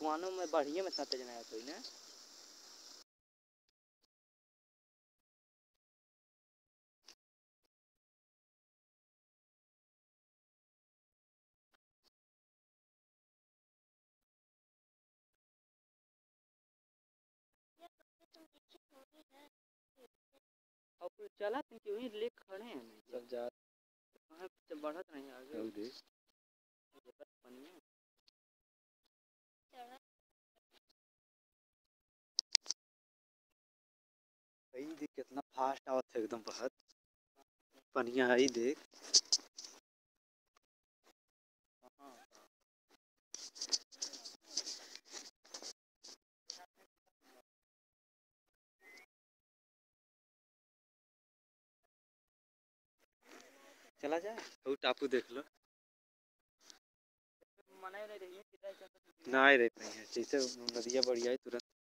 कुआनो में बढ़िया में साते जना कोई ना और कुछ चला क्यों ही लेक खड़े हैं? सब जा कहाँ से बढ़त नहीं आगे देख पनिया भाई देख कितना फास्ट आवत है एकदम बहत। पनिया है देख। हाँ चला जाए? वो टापू देख लो। ना रह पाई है जैसे नदिया बढ़िया है तुरंत।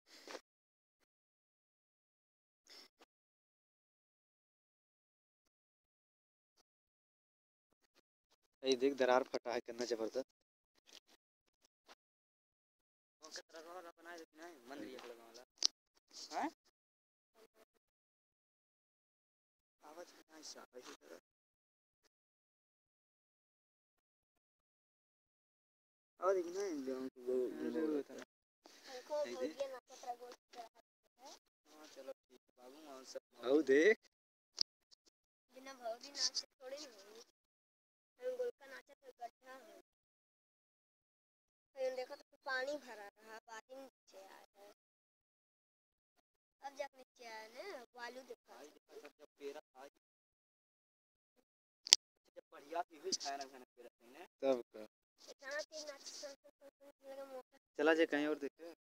ये देख दरार फटा है कितना ज़बरदस्त। वाला हैं चलो ठीक बाबू और सब। देख बिना भौजी नाचे थोड़ी ना गोलका नाचा तो गड्ढा है। फिर देखो तो पानी भरा रहा पानी नीचे आ है अब जब नीचे आया ना बालू दिखा। भाई देखा जब पेरा था जब बढ़िया थी हुई खाना खाना पेरा थी ना तब का। इतना तेज नाच सुन सुन सुन सुन लगा मोटा चला जाए कहीं और देखे।